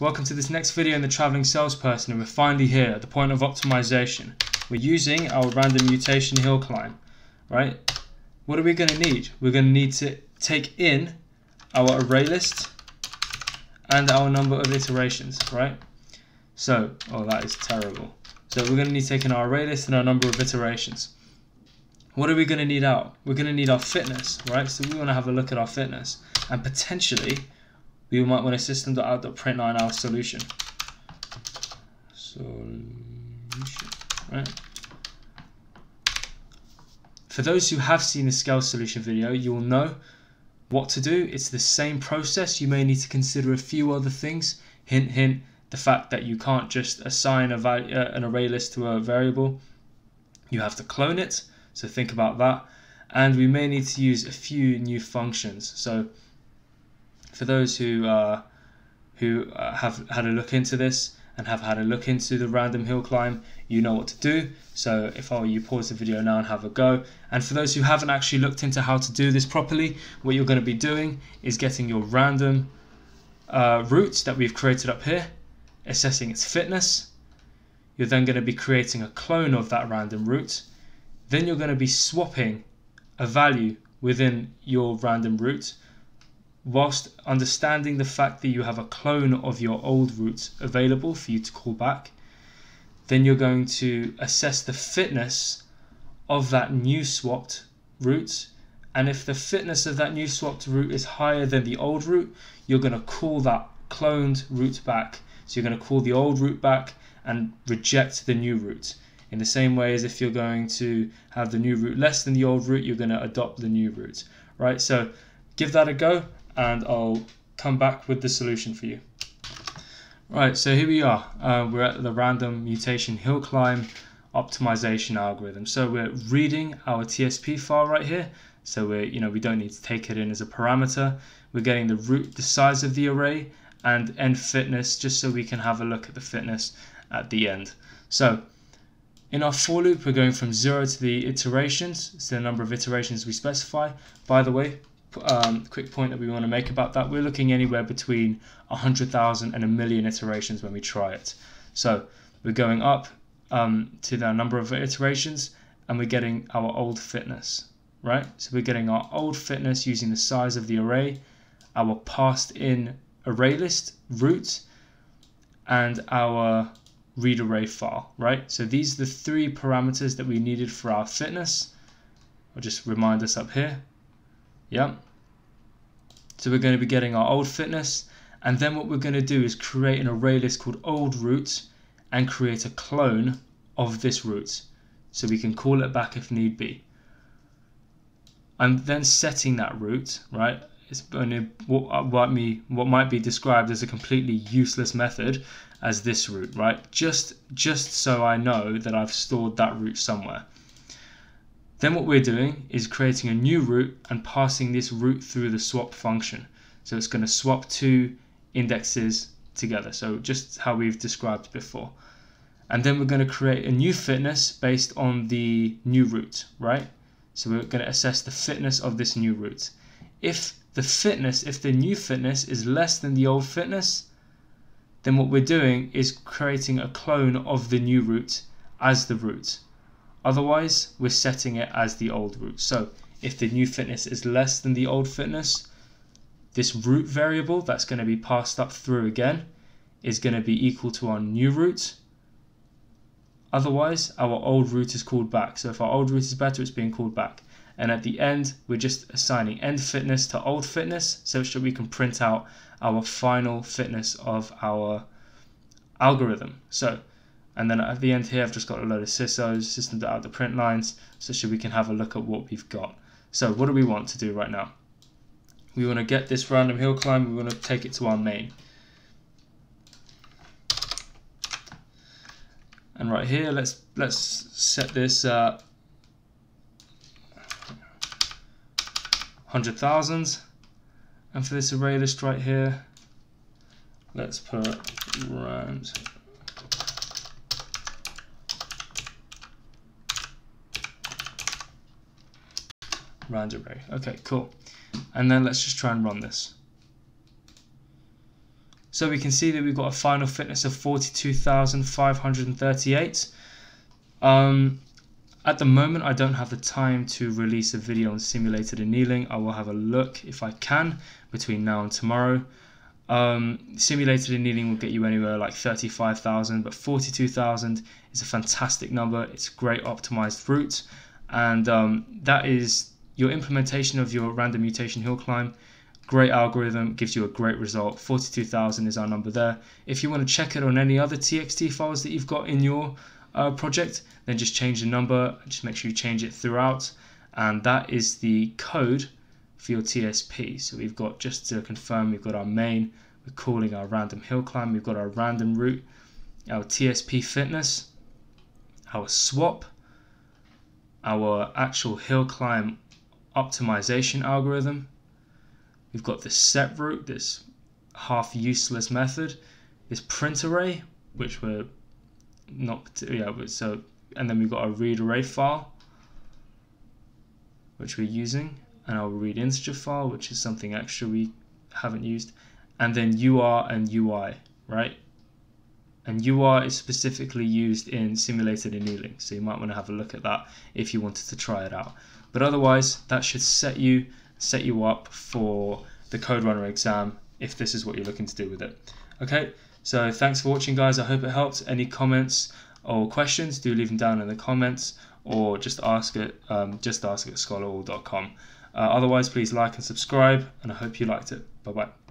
Welcome to this next video in the Traveling Salesperson and we're finally here at the point of optimization. We're using our random mutation hill climb, right? What are we going to need? We're going to need to take in our array list and our number of iterations, right? So, oh that is terrible. So we're going to need to take in our array list and our number of iterations. What are we going to need out? We're going to need our fitness, right? So we want to have a look at our fitness and potentially we might want a system.out.println our solution. Solution, right? For those who have seen the scale solution video, you will know what to do. It's the same process. You may need to consider a few other things. Hint, hint, the fact that you can't just assign a value, uh, an array list to a variable. You have to clone it. So think about that. And we may need to use a few new functions. So for those who uh, who uh, have had a look into this and have had a look into the random hill climb, you know what to do. So if I were you, pause the video now and have a go. And for those who haven't actually looked into how to do this properly, what you're going to be doing is getting your random uh, route that we've created up here, assessing its fitness. You're then going to be creating a clone of that random route. Then you're going to be swapping a value within your random route whilst understanding the fact that you have a clone of your old route available for you to call back, then you're going to assess the fitness of that new swapped route. And if the fitness of that new swapped route is higher than the old route, you're going to call that cloned route back. So you're going to call the old route back and reject the new route. In the same way as if you're going to have the new route less than the old route, you're going to adopt the new route, right? So give that a go and I'll come back with the solution for you. Right, so here we are. Uh, we're at the random mutation hill climb optimization algorithm. So we're reading our TSP file right here. So we're, you know, we don't need to take it in as a parameter. We're getting the route, the size of the array and end fitness just so we can have a look at the fitness at the end. So in our for loop, we're going from zero to the iterations, so the number of iterations we specify. By the way, um, quick point that we want to make about that, we're looking anywhere between 100,000 and a million iterations when we try it. So we're going up um, to the number of iterations and we're getting our old fitness, right? So we're getting our old fitness using the size of the array, our passed in array list route, and our read array file, right? So these are the three parameters that we needed for our fitness. I'll just remind us up here. Yep. So we're going to be getting our old fitness and then what we're going to do is create an array list called old route and create a clone of this route. so we can call it back if need be. I'm then setting that route, right? It's only what, uh, what, me, what might be described as a completely useless method as this route, right? Just, just so I know that I've stored that route somewhere. Then what we're doing is creating a new route and passing this route through the swap function. So it's going to swap two indexes together. So just how we've described before. And then we're going to create a new fitness based on the new route, right? So we're going to assess the fitness of this new route. If the fitness, if the new fitness is less than the old fitness, then what we're doing is creating a clone of the new route as the route. Otherwise, we're setting it as the old route. So if the new fitness is less than the old fitness, this route variable that's going to be passed up through again is going to be equal to our new route. Otherwise, our old route is called back. So if our old route is better, it's being called back. And at the end, we're just assigning end fitness to old fitness so that we can print out our final fitness of our algorithm. So and then at the end here, I've just got a load of sysos, system out the print lines, so so we can have a look at what we've got. So what do we want to do right now? We want to get this random hill climb, we want to take it to our main. And right here, let's let's set this uh, hundred thousands. And for this array list right here, let's put round round array. Okay, cool. And then let's just try and run this. So we can see that we've got a final fitness of 42,538. Um, at the moment, I don't have the time to release a video on simulated annealing. I will have a look if I can between now and tomorrow. Um, simulated annealing will get you anywhere like 35,000, but 42,000 is a fantastic number. It's a great optimized route, and um, that is your implementation of your random mutation hill climb. Great algorithm, gives you a great result. 42,000 is our number there. If you want to check it on any other TXT files that you've got in your uh, project, then just change the number. Just make sure you change it throughout, and that is the code for your TSP. So we've got, just to confirm, we've got our main, we're calling our random hill climb, we've got our random route, our TSP fitness, our swap, our actual hill climb optimization algorithm. We've got this set route, this half useless method, this print array, which we're not, yeah, so, and then we've got our read array file, which we're using, and our read integer file, which is something extra we haven't used, and then UR and UI, right? And UR is specifically used in simulated annealing, so you might want to have a look at that if you wanted to try it out. But otherwise, that should set you set you up for the Code Runner exam if this is what you're looking to do with it. Okay, so thanks for watching, guys. I hope it helped. Any comments or questions, do leave them down in the comments or just ask it. Um, just ask at scholarhall.com. Uh, otherwise, please like and subscribe, and I hope you liked it. Bye bye.